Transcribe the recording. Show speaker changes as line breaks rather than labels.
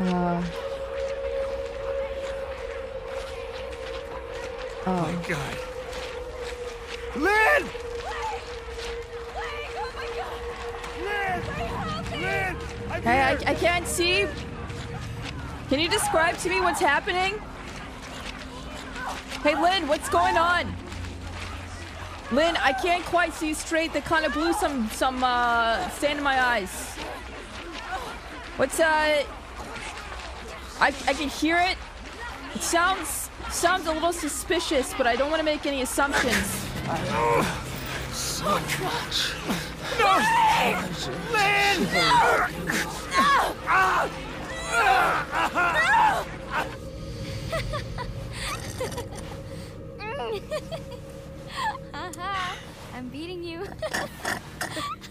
Uh,
Oh
oh.
my god. Lynn!
Hey, I! I can't see. Can you describe to me what's happening? Hey, Lynn, what's going on? Lynn, I can't quite see straight. They kind of blew some some uh, sand in my eyes. What's uh? I I can hear it. It sounds sounds a little suspicious, but I don't want to make any assumptions.
Lynn!
Haha, I'm beating you.